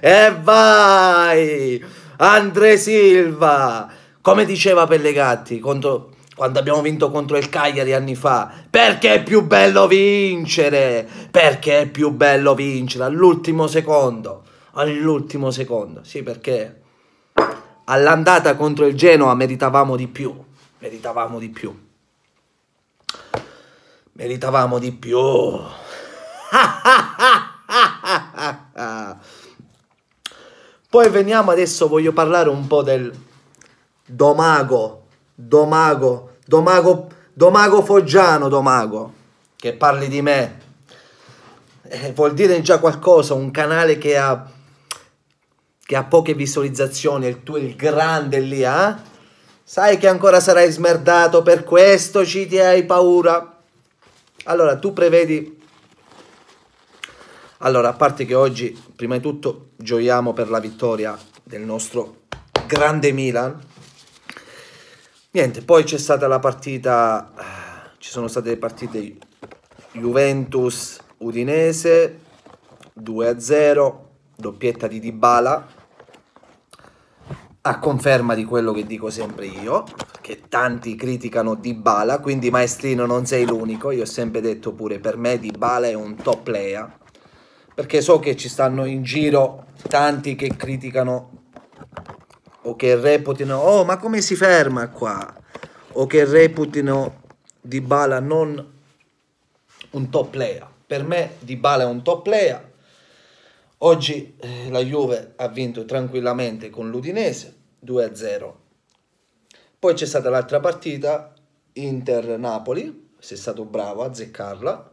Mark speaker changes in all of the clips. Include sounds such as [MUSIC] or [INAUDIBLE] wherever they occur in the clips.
Speaker 1: e vai! Andre Silva! Come diceva Pellegatti contro, quando abbiamo vinto contro il Cagliari anni fa, perché è più bello vincere, perché è più bello vincere all'ultimo secondo, all'ultimo secondo, sì perché all'andata contro il Genoa meritavamo di più, meritavamo di più, meritavamo di più. [LAUGHS] Poi veniamo adesso, voglio parlare un po' del Domago, Domago, Domago, Domago Foggiano, Domago, che parli di me. Eh, vuol dire già qualcosa, un canale che ha, che ha poche visualizzazioni, il tuo il grande lì, eh? Sai che ancora sarai smerdato, per questo ci ti hai paura. Allora, tu prevedi... Allora, a parte che oggi, prima di tutto, gioiamo per la vittoria del nostro grande Milan, Niente, poi c'è stata la partita, ci sono state le partite Juventus-Udinese 2-0, doppietta di Dybala, a conferma di quello che dico sempre io, che tanti criticano Dybala, quindi maestrino non sei l'unico, io ho sempre detto pure per me Dybala è un top player, perché so che ci stanno in giro tanti che criticano o che reputino, oh ma come si ferma qua? O che reputino Di Bala non un top player. Per me Di Bala è un top player. Oggi eh, la Juve ha vinto tranquillamente con l'Udinese 2-0. Poi c'è stata l'altra partita, Inter-Napoli, sei stato bravo a azzeccarla,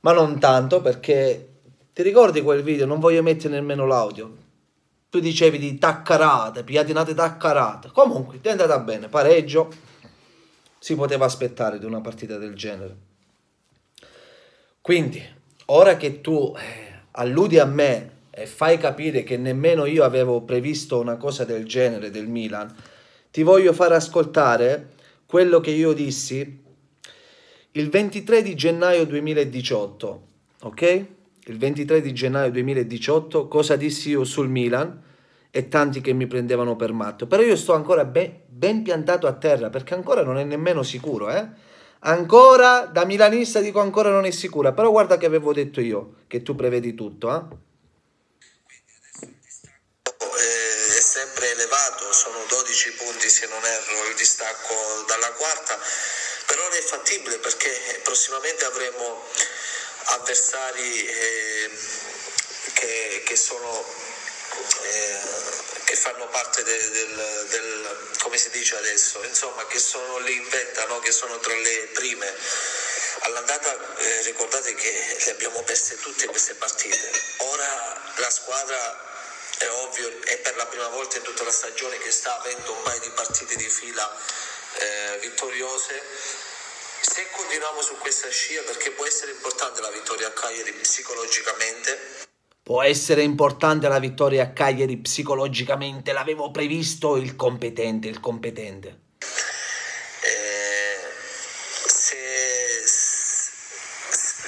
Speaker 1: ma non tanto perché ti ricordi quel video? Non voglio mettere nemmeno l'audio tu dicevi di taccarate, piatinate taccarate. Comunque, ti è andata bene, pareggio. Si poteva aspettare di una partita del genere. Quindi, ora che tu eh, alludi a me e fai capire che nemmeno io avevo previsto una cosa del genere del Milan, ti voglio far ascoltare quello che io dissi il 23 di gennaio 2018, ok? il 23 di gennaio 2018 cosa dissi io sul Milan e tanti che mi prendevano per matto. Però io sto ancora ben, ben piantato a terra perché ancora non è nemmeno sicuro. Eh? Ancora da milanista dico ancora non è sicura. Però guarda che avevo detto io che tu prevedi tutto. Eh?
Speaker 2: È sempre elevato, sono 12 punti se non erro il distacco dalla quarta, però non è fattibile perché prossimamente avremo avversari eh, che, che, sono, eh, che fanno parte del, del, del, come si dice adesso, insomma che sono lì in vetta, che sono tra le prime. All'andata eh, ricordate che le abbiamo perse tutte queste partite, ora la squadra è ovvio, è per la prima volta in tutta la stagione che sta avendo un paio di partite di fila eh, vittoriose se continuiamo su questa scia, perché può essere importante la vittoria a Cagliari psicologicamente.
Speaker 1: Può essere importante la vittoria a Cagliari psicologicamente, l'avevo previsto il competente, il competente.
Speaker 2: Eh, se,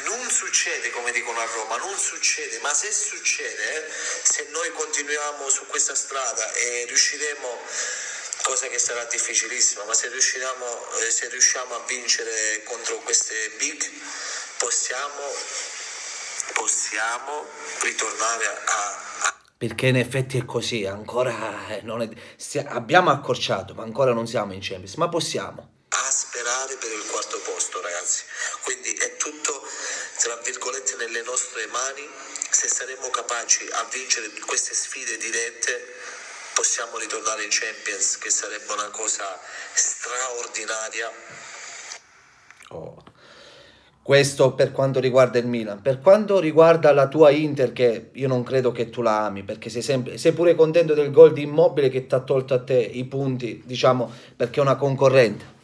Speaker 2: non succede come dicono a Roma, non succede, ma se succede, eh, se noi continuiamo su questa strada e riusciremo cosa che sarà difficilissima, ma se eh, se riusciamo a vincere contro queste big possiamo, possiamo ritornare a, a
Speaker 1: perché in effetti è così, ancora eh, è, stia, abbiamo accorciato, ma ancora non siamo in Champions, ma possiamo.
Speaker 2: A sperare per il quarto posto, ragazzi. Quindi è tutto, tra virgolette, nelle nostre mani. Se saremo capaci a vincere queste sfide dirette, possiamo ritornare in Champions, che sarebbe una cosa straordinaria.
Speaker 1: Questo per quanto riguarda il Milan. Per quanto riguarda la tua Inter, che io non credo che tu la ami, perché sei, sempre, sei pure contento del gol di Immobile che ti ha tolto a te i punti, diciamo, perché è una concorrente.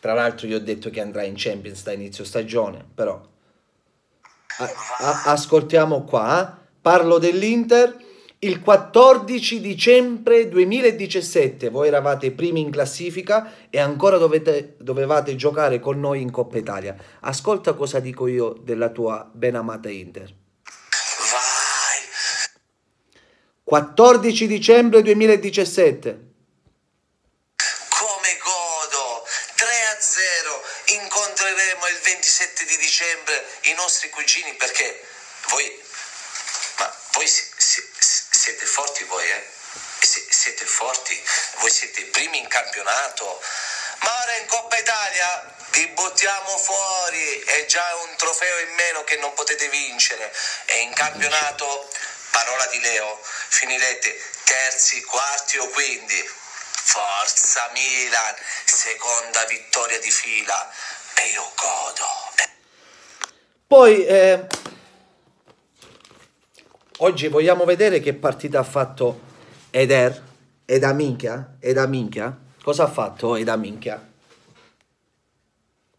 Speaker 1: Tra l'altro io ho detto che andrà in Champions da inizio stagione, però a, a, ascoltiamo qua, eh? parlo dell'Inter il 14 dicembre 2017 voi eravate primi in classifica e ancora dovete, dovevate giocare con noi in Coppa Italia. Ascolta cosa dico io della tua ben amata Inter.
Speaker 2: Vai!
Speaker 1: 14 dicembre 2017.
Speaker 2: Come godo! 3 a 0. Incontreremo il 27 di dicembre i nostri cugini perché voi. Ma voi si- si- si- siete forti voi, eh? Si- siete forti, voi siete i primi in campionato. Ma ora in Coppa Italia vi buttiamo fuori, è già un trofeo in meno che non potete vincere. E in campionato, parola di Leo, finirete terzi, quarti o quindi. Forza Milan, seconda vittoria di fila e io godo.
Speaker 1: Poi eh, oggi vogliamo vedere che partita ha fatto Eder e da minchia, e da minchia. Cosa ha fatto Eda minchia?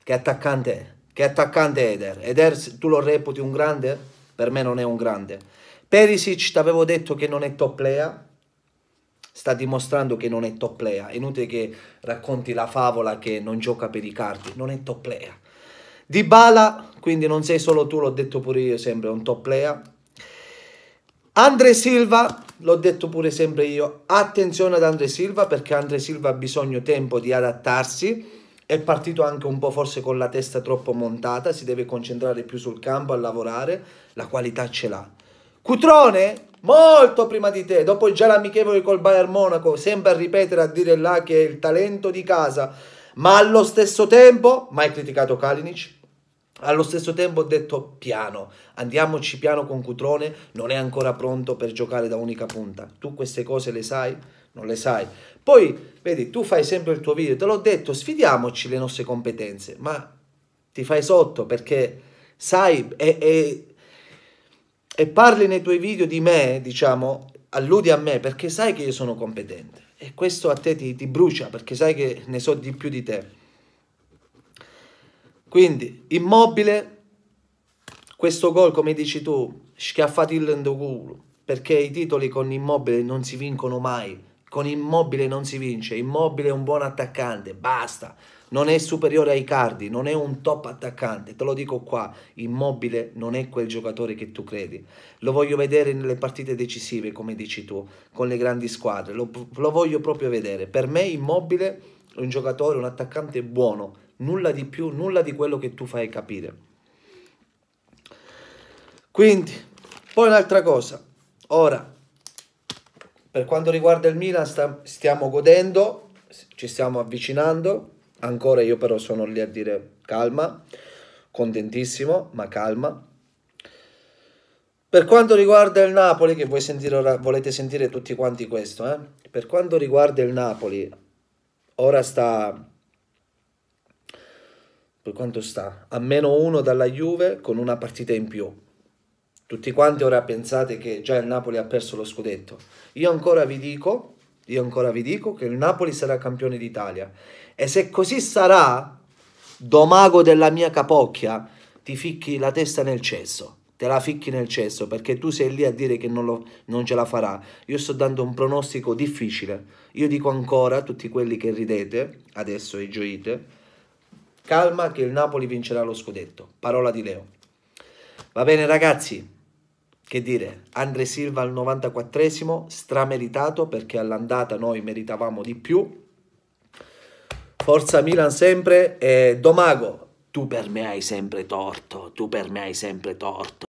Speaker 1: Che attaccante è? Che attaccante è Eder? Eder tu lo reputi un grande? Per me non è un grande. Perisic ti avevo detto che non è top player. Sta dimostrando che non è top player. È inutile che racconti la favola che non gioca per i cardi. Non è top player. Dybala, quindi non sei solo tu, l'ho detto pure io sempre, è un top player. Andre Silva, l'ho detto pure sempre io, attenzione ad Andre Silva perché Andre Silva ha bisogno tempo di adattarsi, è partito anche un po' forse con la testa troppo montata, si deve concentrare più sul campo a lavorare, la qualità ce l'ha. Cutrone, molto prima di te, dopo già l'amichevole col Bayern Monaco, sempre a ripetere, a dire là che è il talento di casa, ma allo stesso tempo, mai criticato Kalinic, allo stesso tempo ho detto piano, andiamoci piano con Cutrone, non è ancora pronto per giocare da unica punta. Tu queste cose le sai? Non le sai. Poi, vedi, tu fai sempre il tuo video, te l'ho detto, sfidiamoci le nostre competenze, ma ti fai sotto perché sai e, e, e parli nei tuoi video di me, diciamo, alludi a me perché sai che io sono competente. E questo a te ti, ti brucia perché sai che ne so di più di te. Quindi, immobile, questo gol, come dici tu, schiaffatillo in culo, perché i titoli con immobile non si vincono mai. Con immobile non si vince. Immobile è un buon attaccante, basta. Non è superiore ai cardi, non è un top attaccante. Te lo dico qua, immobile non è quel giocatore che tu credi. Lo voglio vedere nelle partite decisive, come dici tu, con le grandi squadre. Lo, lo voglio proprio vedere. Per me immobile è un giocatore, un attaccante buono nulla di più, nulla di quello che tu fai capire. Quindi, poi un'altra cosa, ora, per quanto riguarda il Milan, stiamo godendo, ci stiamo avvicinando, ancora io però sono lì a dire calma, contentissimo, ma calma. Per quanto riguarda il Napoli, che sentire ora, volete sentire tutti quanti questo, eh? per quanto riguarda il Napoli, ora sta per quanto sta? A meno uno dalla Juve con una partita in più. Tutti quanti ora pensate che già il Napoli ha perso lo scudetto. Io ancora vi dico, io ancora vi dico che il Napoli sarà campione d'Italia. E se così sarà, domago della mia capocchia, ti ficchi la testa nel cesso. Te la ficchi nel cesso perché tu sei lì a dire che non, lo, non ce la farà. Io sto dando un pronostico difficile. Io dico ancora a tutti quelli che ridete adesso e gioite Calma che il Napoli vincerà lo scudetto. Parola di Leo. Va bene ragazzi, che dire, Andre Silva al 94esimo, strameritato perché all'andata noi meritavamo di più. Forza Milan sempre e Domago, tu per me hai sempre torto, tu per me hai sempre torto.